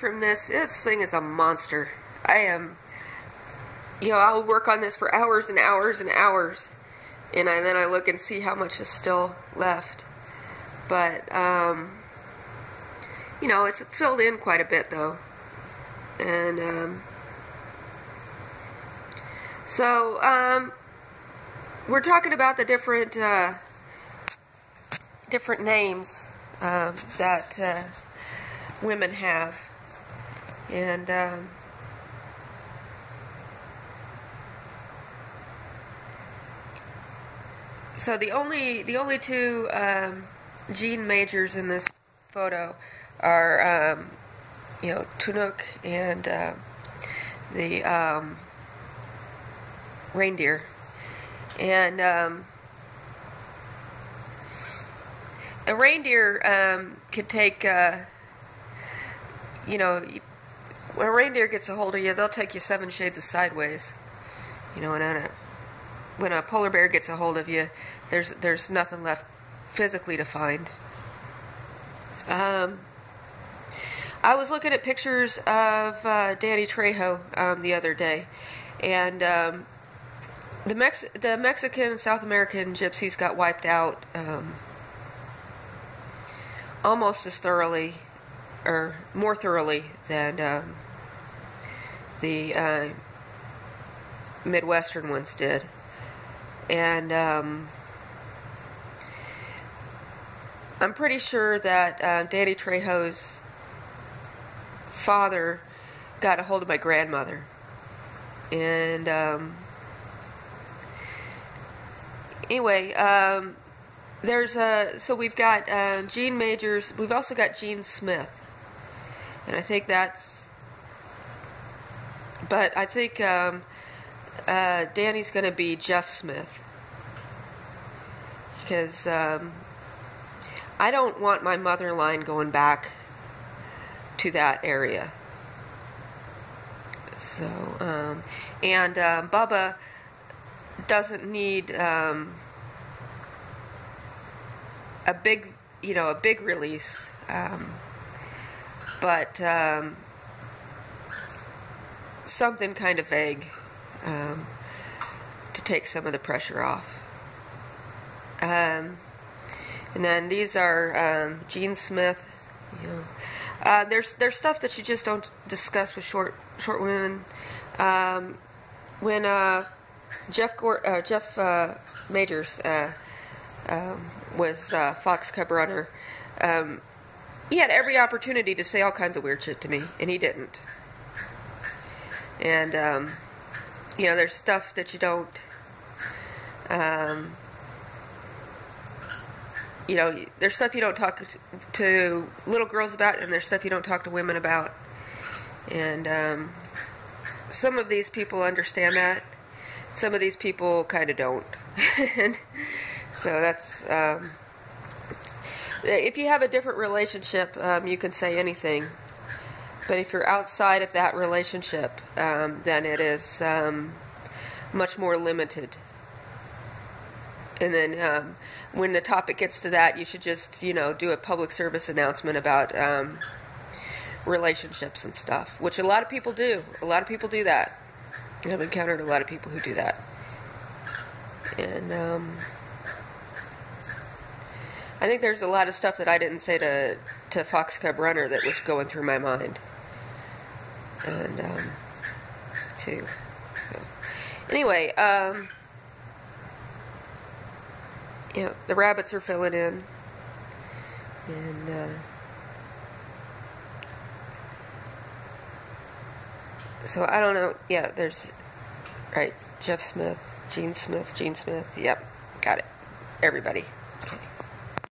from this. This thing is a monster. I am, you know, I'll work on this for hours and hours and hours, and I, then I look and see how much is still left. But, um, you know, it's filled in quite a bit though. And, um, so, um, we're talking about the different, uh, different names um, that uh, women have, and um, so the only the only two um, Jean majors in this photo are um, you know Tunuk and uh, the um, reindeer, and um, a reindeer um, can take, uh, you know, when a reindeer gets a hold of you, they'll take you seven shades of sideways. You know, and a, when a polar bear gets a hold of you, there's there's nothing left physically to find. Um, I was looking at pictures of uh, Danny Trejo um, the other day, and um, the Mex- the Mexican South American gypsies got wiped out um, almost as thoroughly, or more thoroughly than um, the uh, Midwestern ones did, and um, I'm pretty sure that uh, Danny Trejo's father got a hold of my grandmother, and um, anyway, um, there's a so we've got uh, Jean Majors. We've also got Gene Smith, and I think that's. But I think um, uh, Danny's going to be Jeff Smith because um, I don't want my mother line going back to that area. So um, and uh, Bubba doesn't need. Um, a big, you know, a big release, um, but um, something kind of vague um, to take some of the pressure off. Um, and then these are um, Jean Smith. You know, uh, there's there's stuff that you just don't discuss with short short women. Um, when uh, Jeff uh, Jeff uh, Majors uh, um, was uh, Fox Cub Runner. Um, he had every opportunity to say all kinds of weird shit to me, and he didn't. And um, you know, there's stuff that you don't. Um, you know, there's stuff you don't talk to little girls about, and there's stuff you don't talk to women about. And um, some of these people understand that. Some of these people kind of don't. and so that's um, if you have a different relationship, um, you can say anything. But if you're outside of that relationship, um, then it is um, much more limited. And then um, when the topic gets to that, you should just, you know, do a public service announcement about um, relationships and stuff, which a lot of people do. A lot of people do that. I've encountered a lot of people who do that. And, um, I think there's a lot of stuff that I didn't say to to Fox Cub Runner that was going through my mind, and um, too. So. Anyway, um, you know, the rabbits are filling in, and. Uh, so I don't know. Yeah, there's right. Jeff Smith, Jean Smith, Jean Smith. Yep, got it. Everybody. Okay.